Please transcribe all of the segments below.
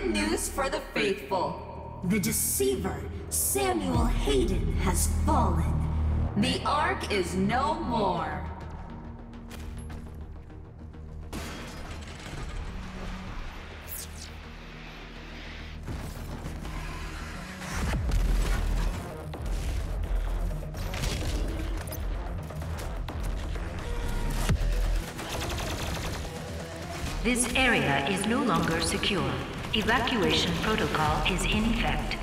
Good news for the faithful. The deceiver, Samuel Hayden, has fallen. The Ark is no more. This area is no longer secure. Evacuation protocol is in effect.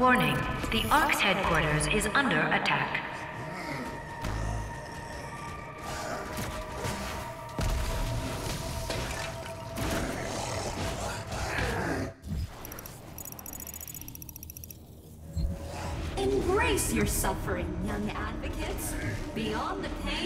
Warning, the Ark's headquarters is under attack. Embrace your suffering, young advocates. Beyond the pain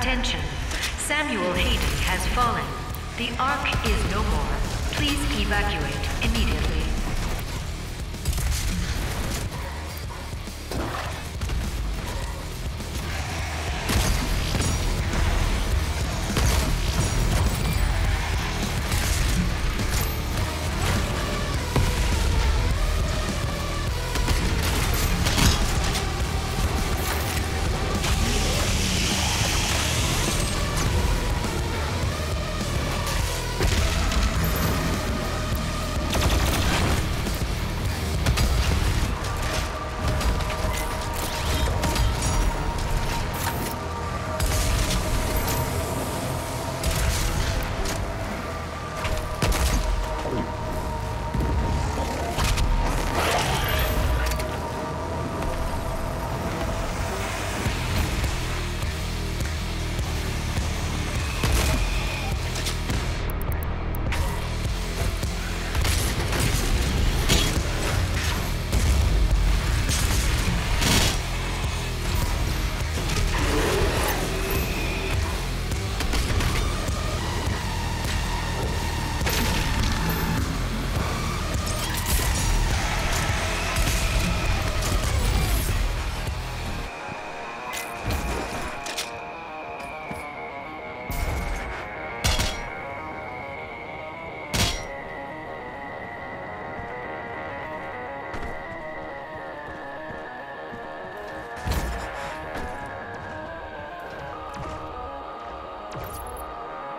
Attention. Samuel Hayden has fallen. The Ark is no more. Please evacuate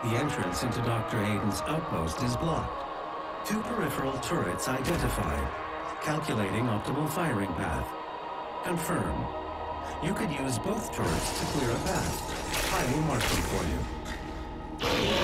The entrance into Dr. Hayden's outpost is blocked. Two peripheral turrets identified. Calculating optimal firing path. Confirm. You could use both turrets to clear a path. I will mark them for you.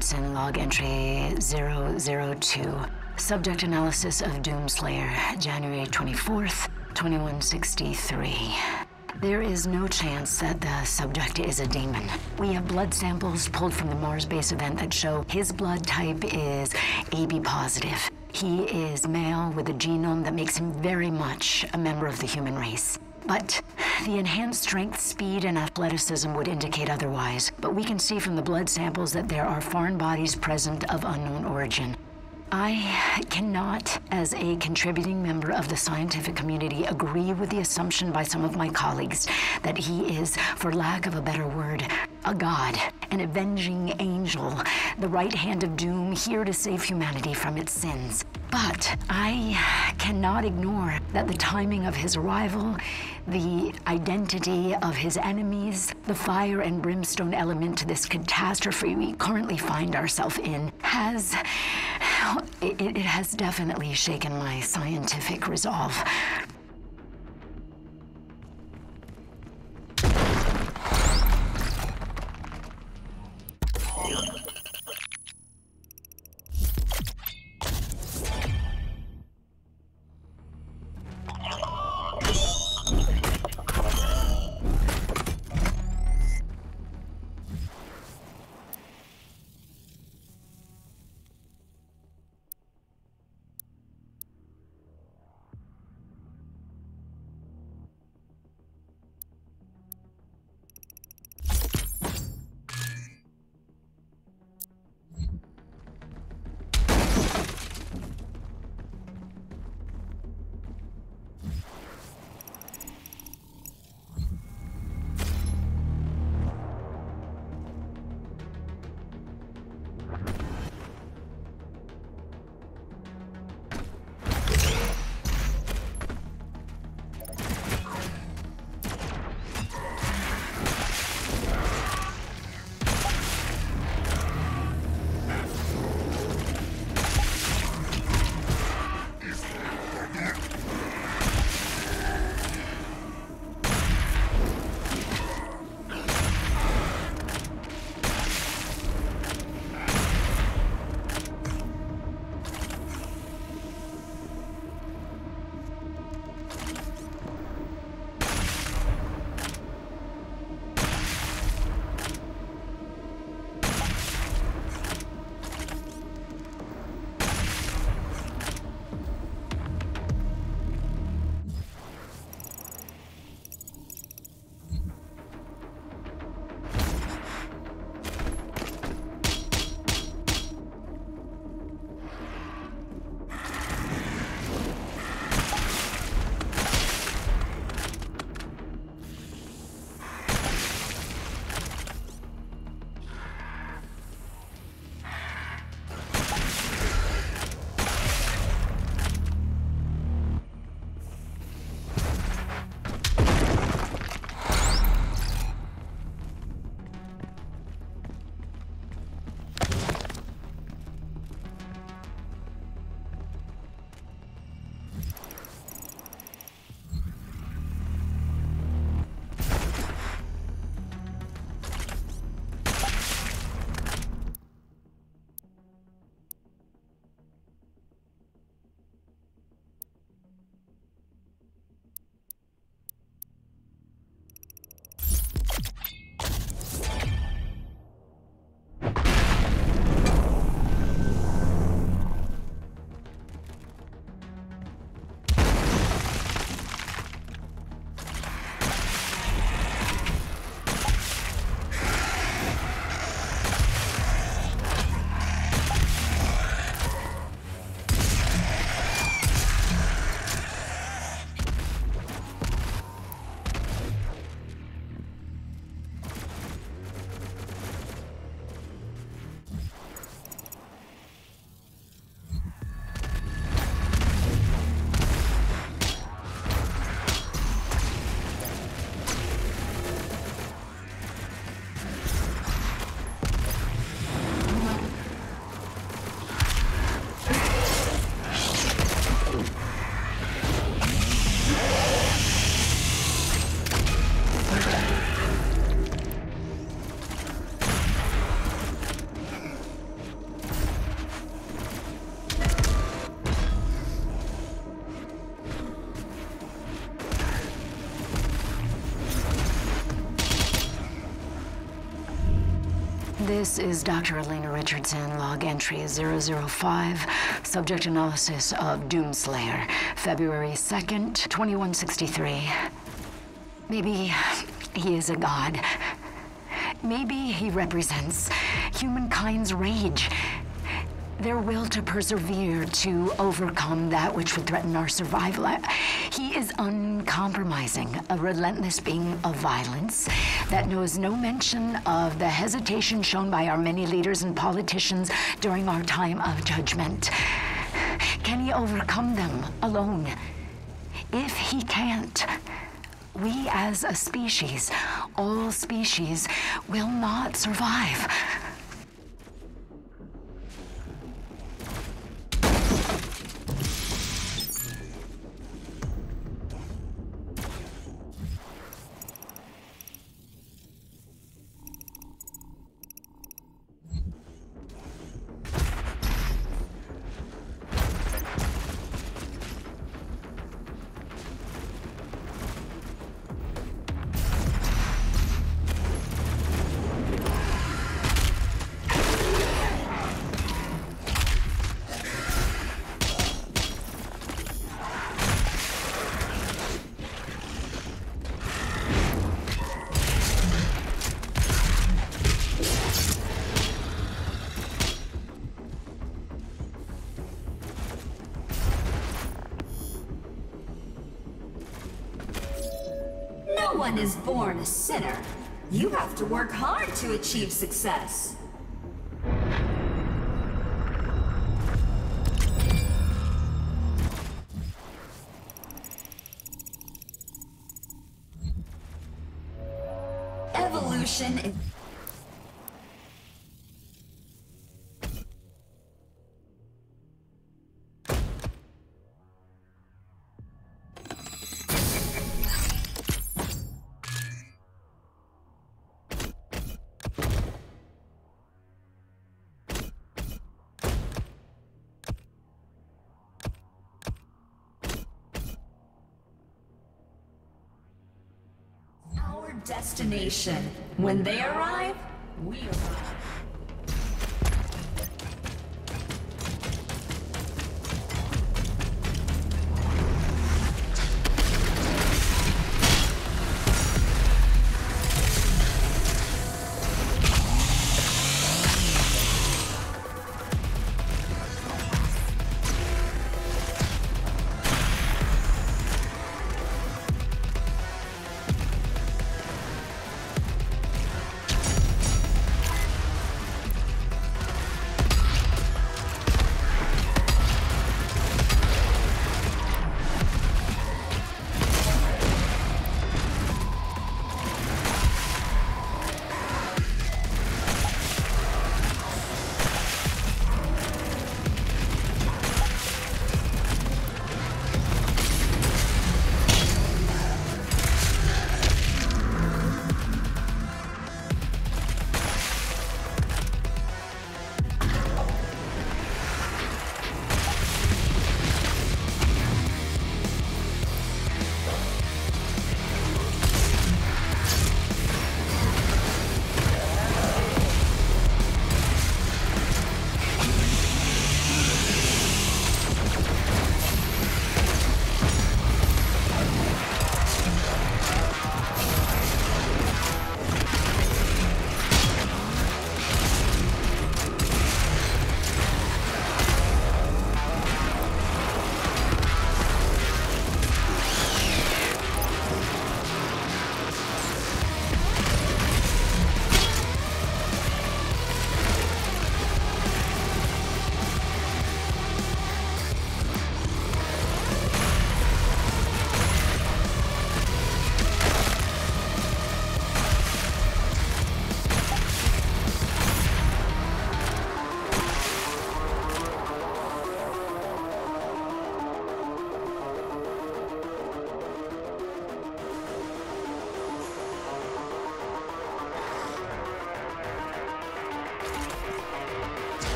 Richardson, log entry 002. Subject analysis of Doomslayer, January 24th, 2163. There is no chance that the subject is a demon. We have blood samples pulled from the Mars base event that show his blood type is AB positive. He is male with a genome that makes him very much a member of the human race. But the enhanced strength, speed, and athleticism would indicate otherwise. But we can see from the blood samples that there are foreign bodies present of unknown origin. I cannot, as a contributing member of the scientific community, agree with the assumption by some of my colleagues that he is, for lack of a better word, a god, an avenging angel, the right hand of doom here to save humanity from its sins. But I cannot ignore that the timing of his arrival, the identity of his enemies, the fire and brimstone element to this catastrophe we currently find ourselves in has. It, it has definitely shaken my scientific resolve. This is Dr. Elena Richardson, log entry 005, subject analysis of Doomslayer, February 2nd, 2163. Maybe he is a god. Maybe he represents humankind's rage, their will to persevere, to overcome that which would threaten our survival. He is uncompromising, a relentless being of violence that knows no mention of the hesitation shown by our many leaders and politicians during our time of judgment. Can he overcome them alone? If he can't, we as a species, all species, will not survive. To achieve success. Destination. When they arrive, we arrive.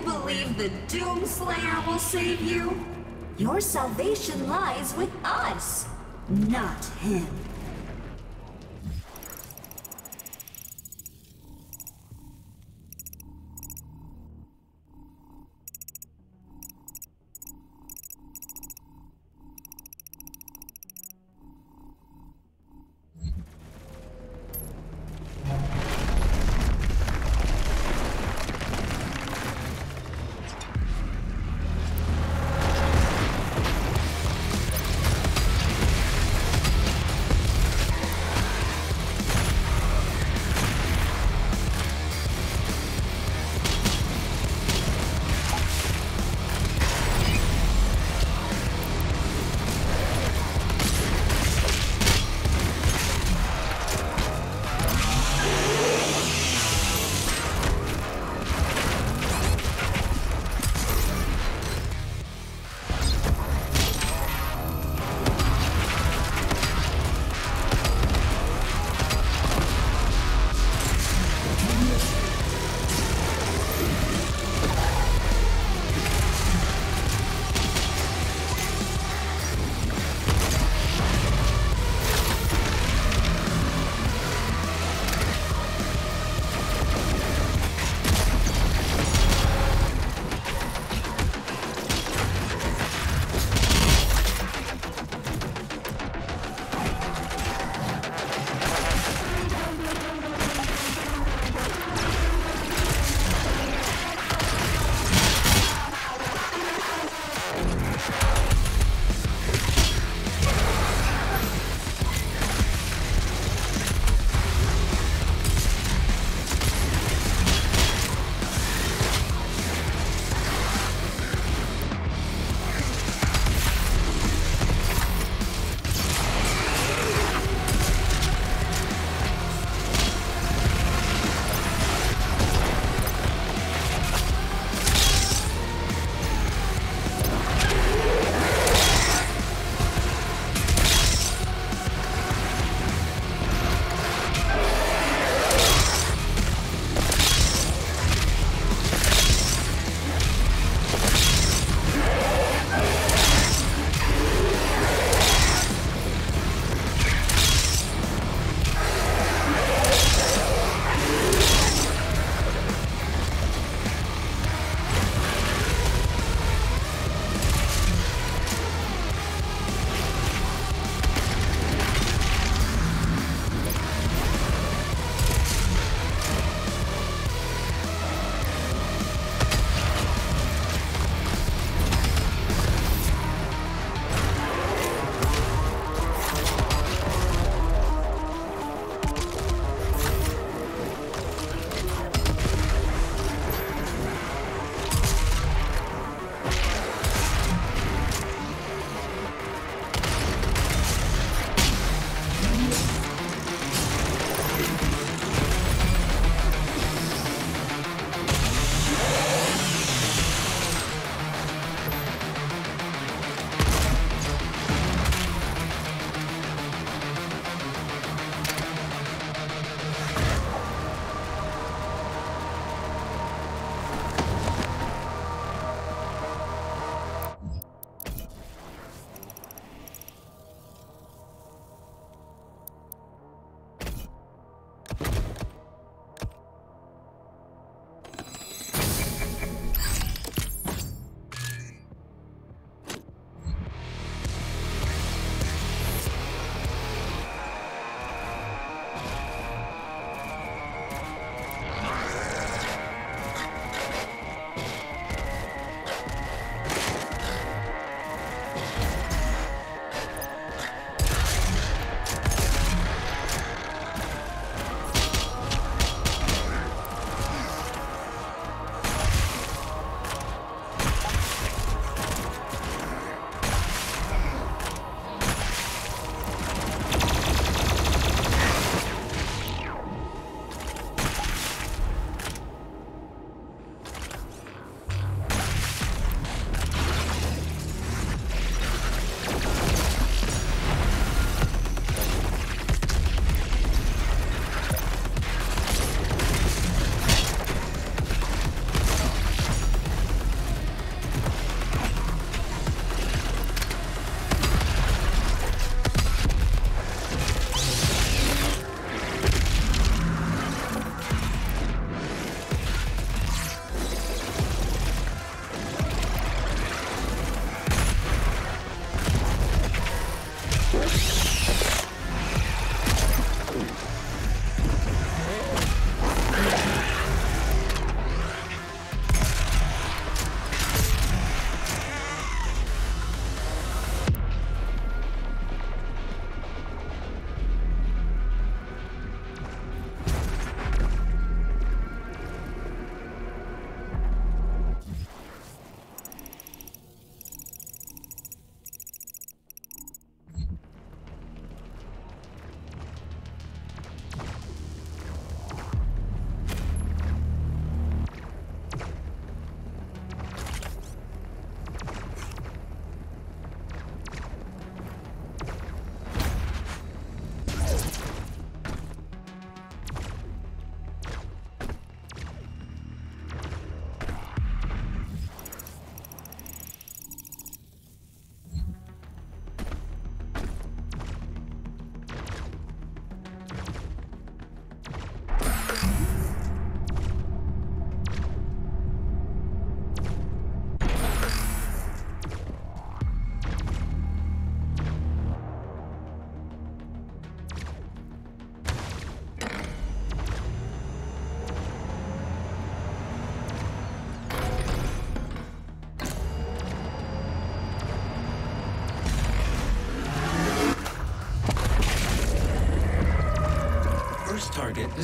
You believe the Doomslayer will save you? Your salvation lies with us, not him.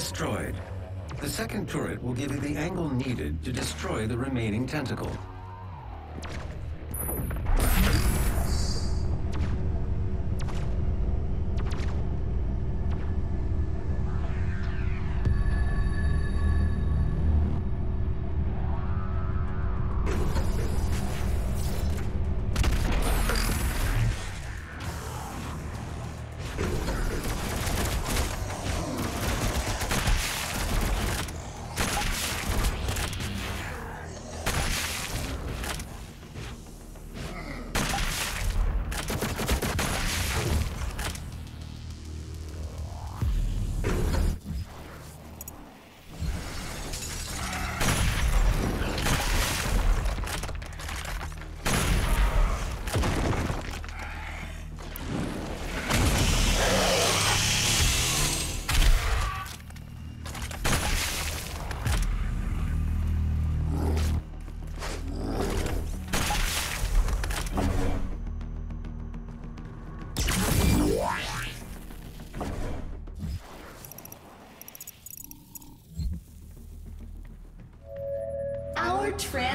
Destroyed. The second turret will give you the angle needed to destroy the remaining tentacle.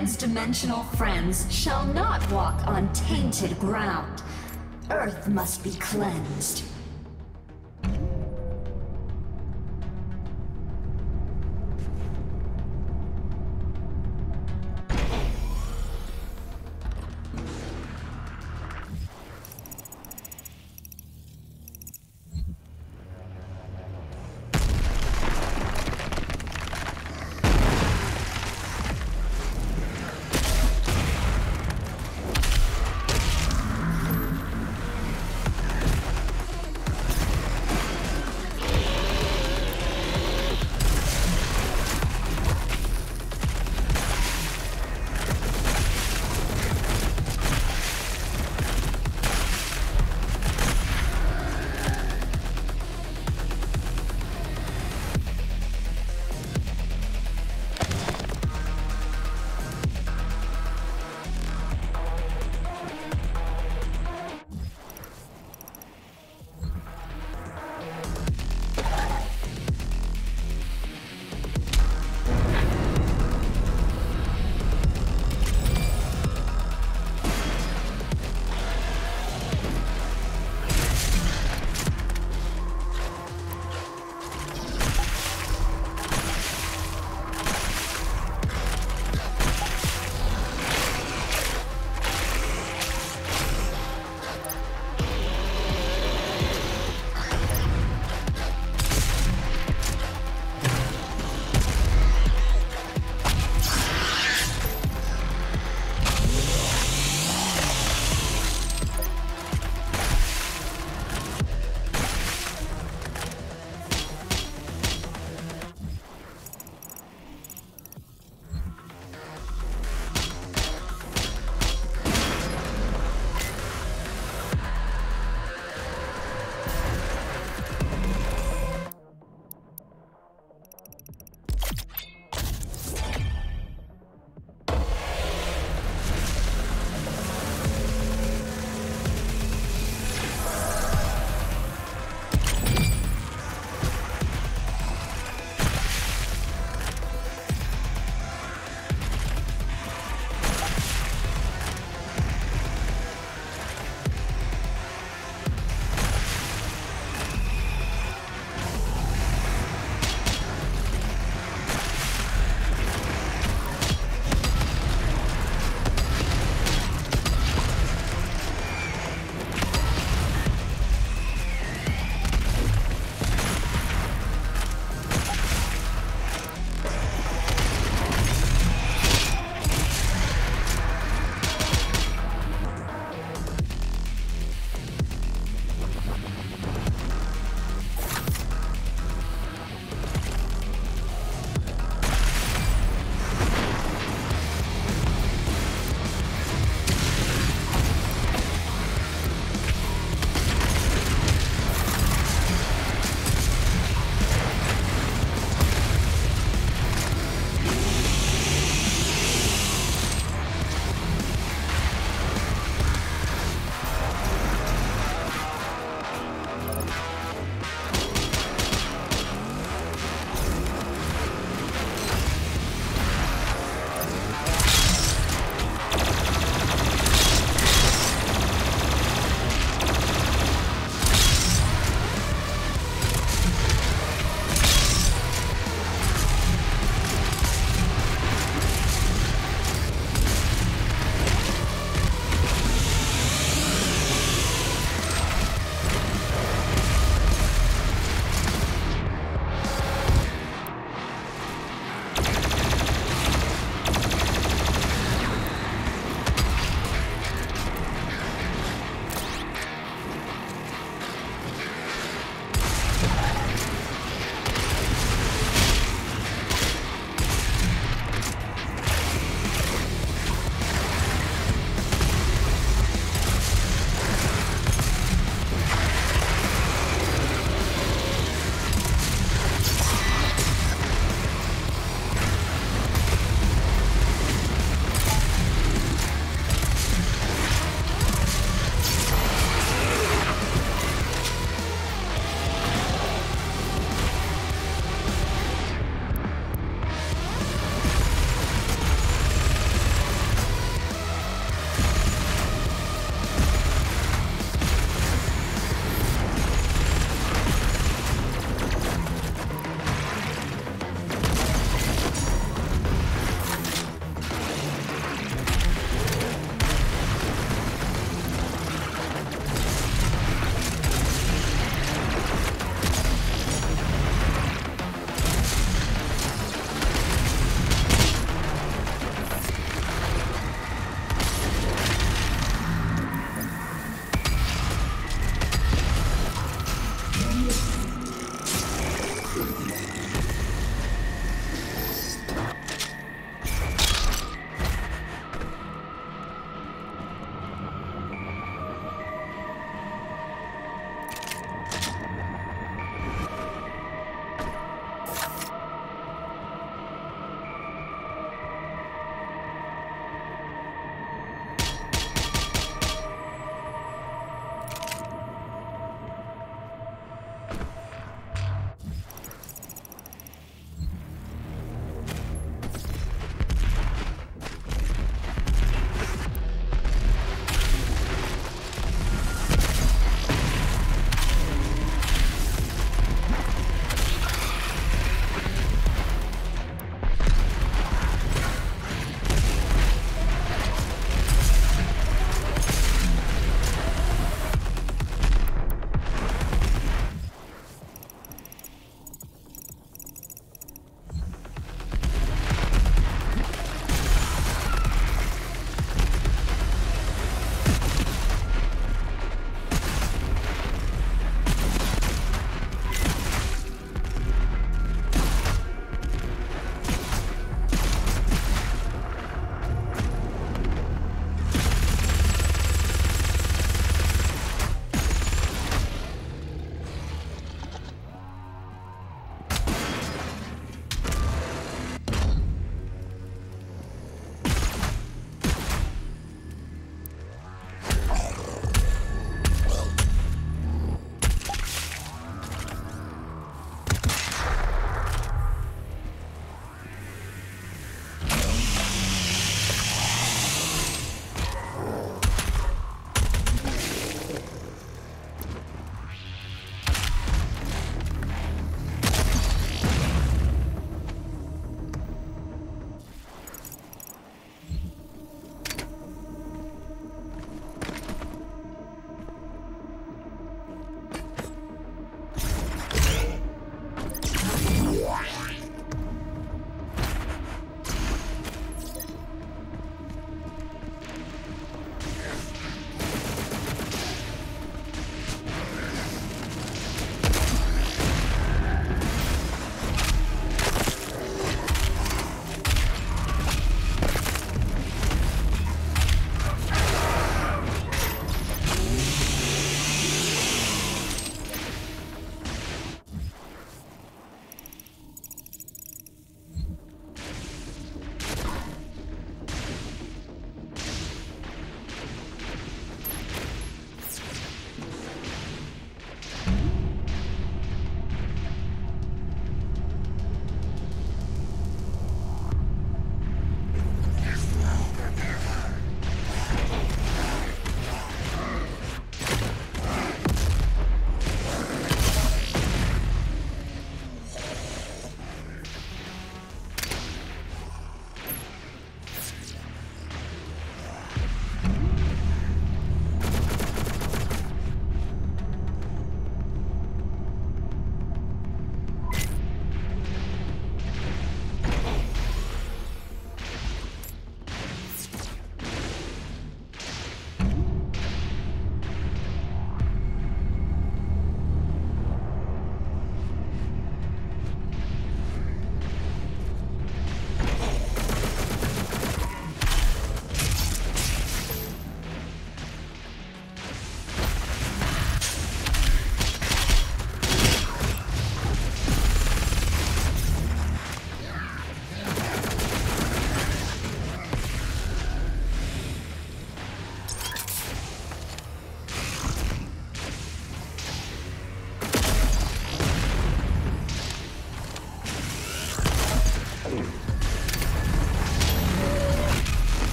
Trans-dimensional friends shall not walk on tainted ground. Earth must be cleansed.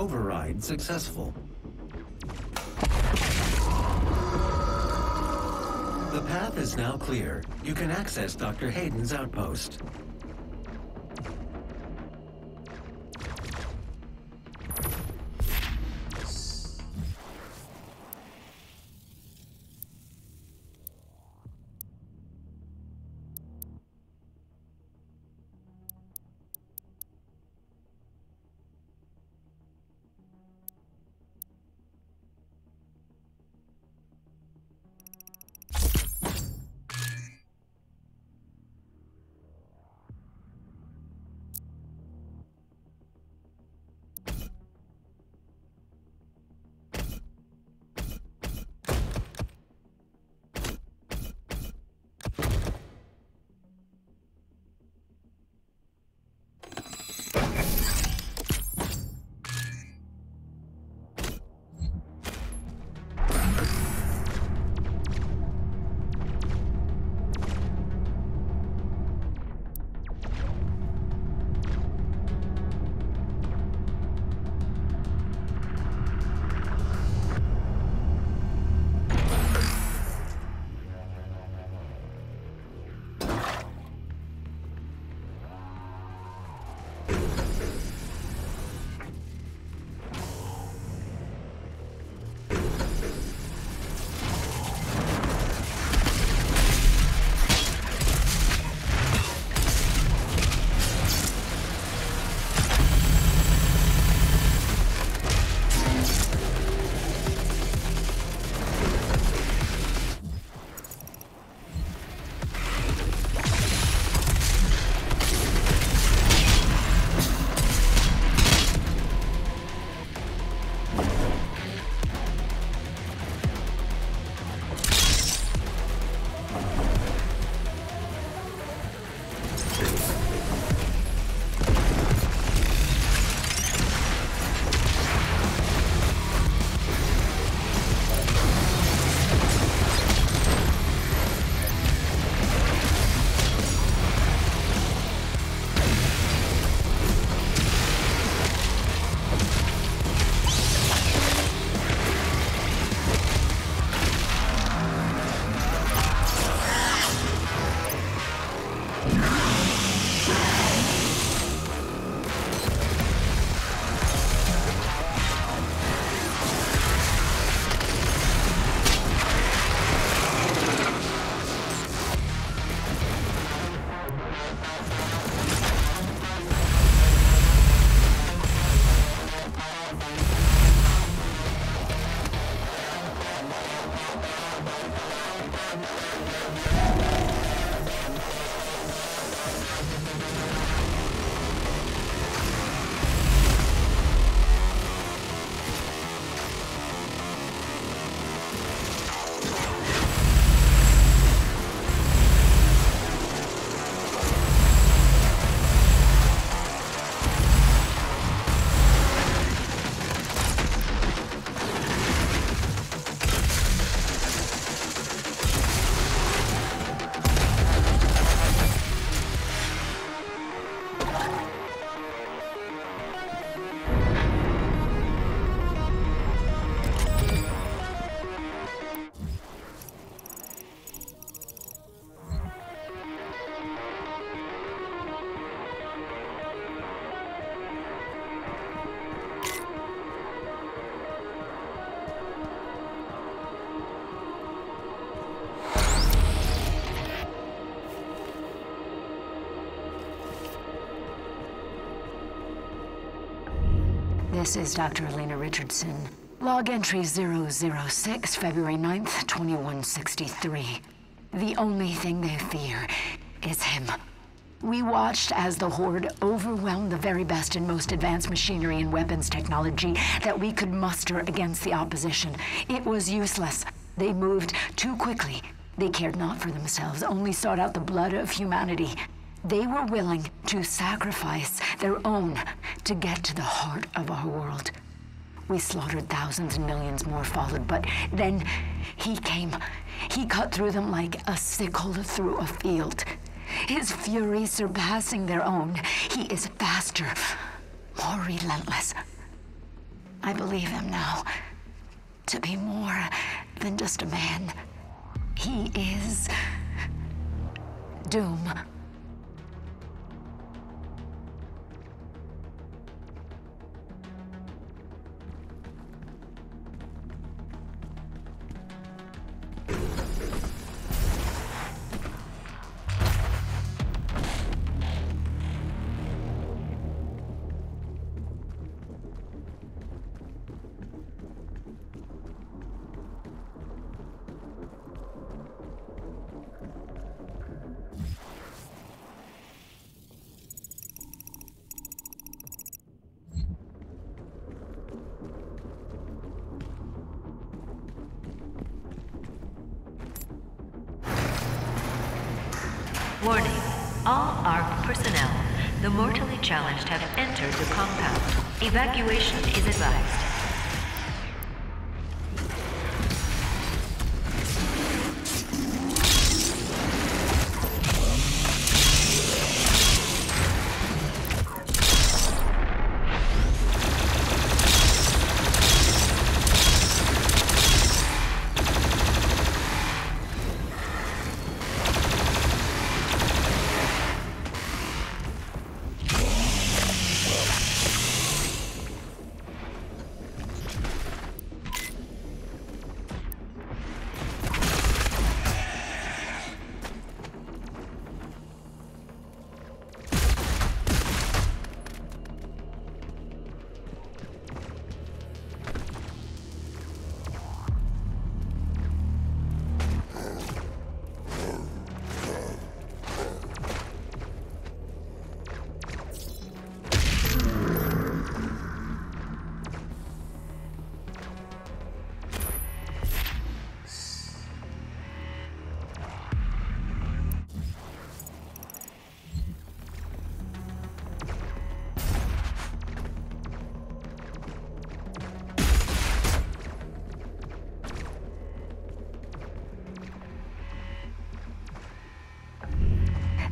Override successful. The path is now clear. You can access Dr. Hayden's outpost. This is Dr. Elena Richardson. Log entry 006, February 9th, 2163. The only thing they fear is him. We watched as the Horde overwhelmed the very best and most advanced machinery and weapons technology that we could muster against the opposition. It was useless. They moved too quickly. They cared not for themselves, only sought out the blood of humanity. They were willing to sacrifice their own to get to the heart of our world. We slaughtered thousands and millions more followed, but then he came. He cut through them like a sickle through a field. His fury surpassing their own. He is faster, more relentless. I believe him now to be more than just a man. He is Doom.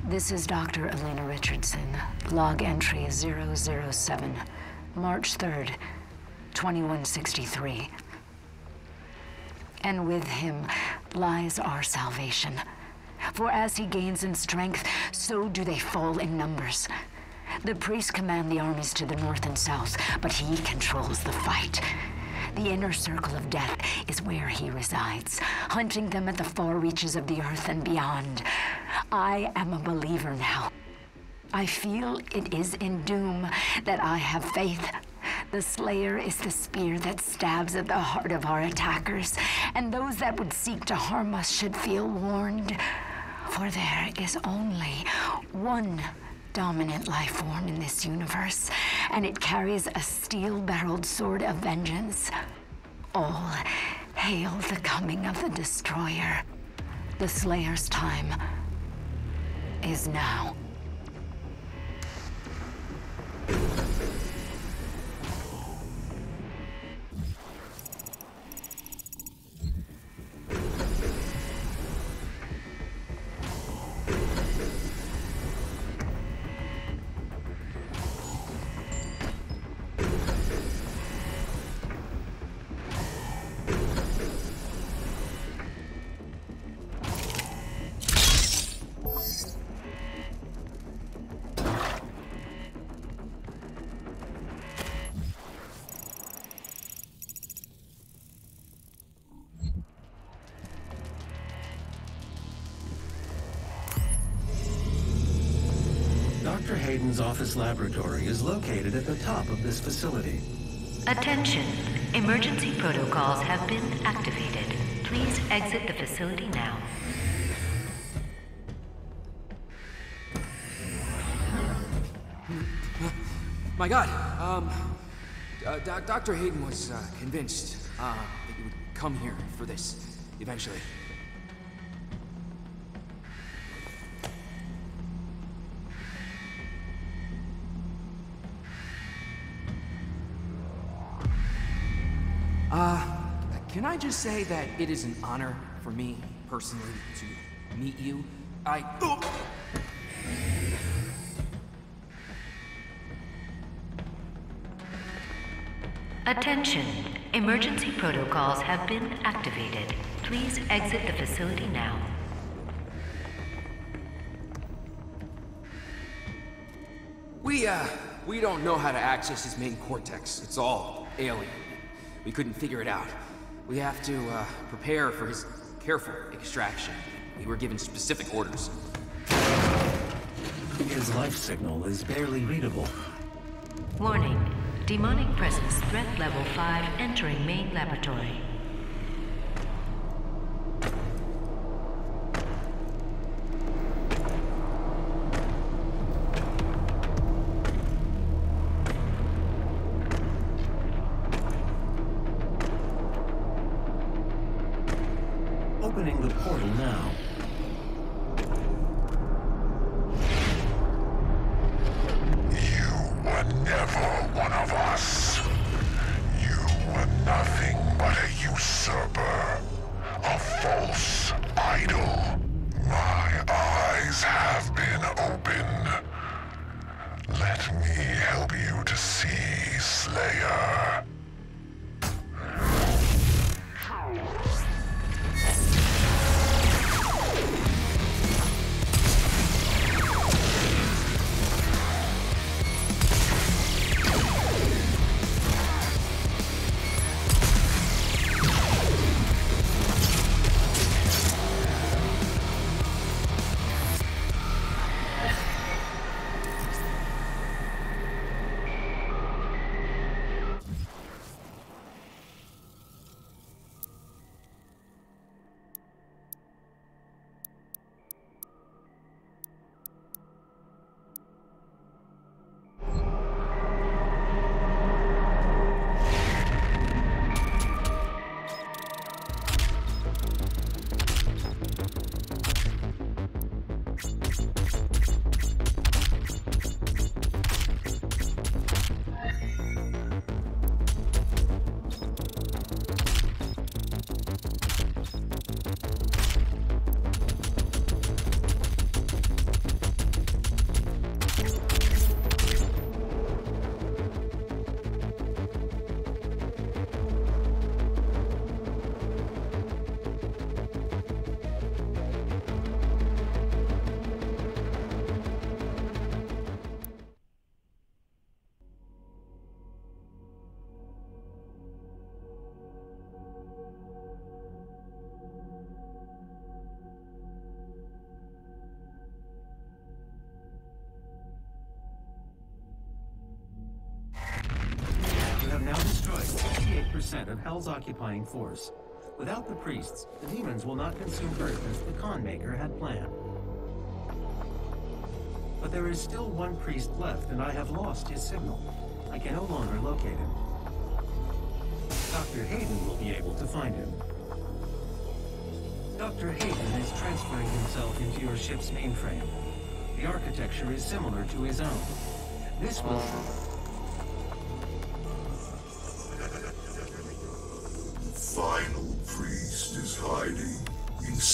This is Dr. Elena Richardson. Log entry 007, March 3rd, 2163. And with him lies our salvation. For as he gains in strength, so do they fall in numbers. The priests command the armies to the north and south, but he controls the fight. The inner circle of death is where he resides, hunting them at the far reaches of the earth and beyond. I am a believer now. I feel it is in doom that I have faith. The Slayer is the spear that stabs at the heart of our attackers, and those that would seek to harm us should feel warned. For there is only one dominant life form in this universe, and it carries a steel barreled sword of vengeance. All hail the coming of the Destroyer. The Slayer's time is now. Hayden's office laboratory is located at the top of this facility. Attention. Emergency protocols have been activated. Please exit the facility now. My God, um, uh, Dr. Hayden was uh, convinced uh, that you would come here for this eventually. Uh, can I just say that it is an honor for me personally to meet you? I. Oh! Attention! Emergency protocols have been activated. Please exit the facility now. We, uh, we don't know how to access his main cortex. It's all alien. We couldn't figure it out. We have to, uh, prepare for his careful extraction. We were given specific orders. His life signal is barely readable. Warning. Demonic presence threat level 5 entering main laboratory. Hell's occupying force. Without the priests, the demons will not consume Earth as the Khan Maykr had planned. But there is still one priest left, and I have lost his signal. I can no longer locate him. Dr. Hayden will be able to find him. Dr. Hayden is transferring himself into your ship's mainframe. The architecture is similar to his own. This will...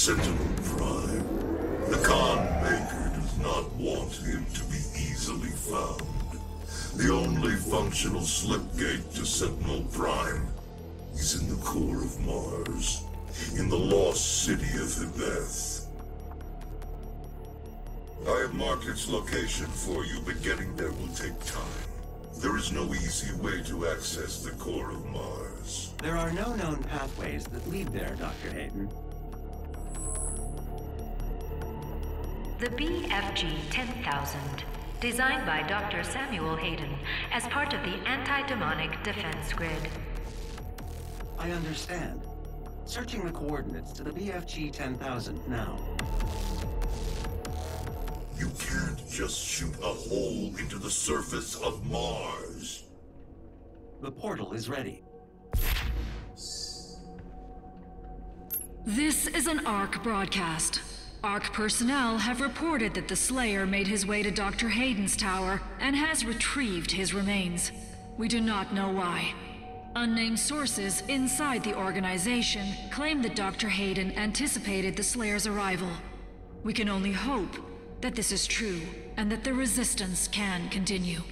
Sentinel Prime. The Khan Maykr does not want him to be easily found. The only functional slipgate to Sentinel Prime is in the core of Mars, in the lost city of Hebeth. I have marked its location for you, but getting there will take time. There is no easy way to access the core of Mars. There are no known pathways that lead there, Dr. Hayden. The BFG 10000, designed by Dr. Samuel Hayden as part of the anti-demonic defense grid. I understand. Searching the coordinates to the BFG 10,000 now. You can't just shoot a hole into the surface of Mars. The portal is ready. This is an ARC broadcast. ARC personnel have reported that the Slayer made his way to Dr. Hayden's tower and has retrieved his remains. We do not know why. Unnamed sources inside the organization claim that Dr. Hayden anticipated the Slayer's arrival. We can only hope that this is true and that the resistance can continue.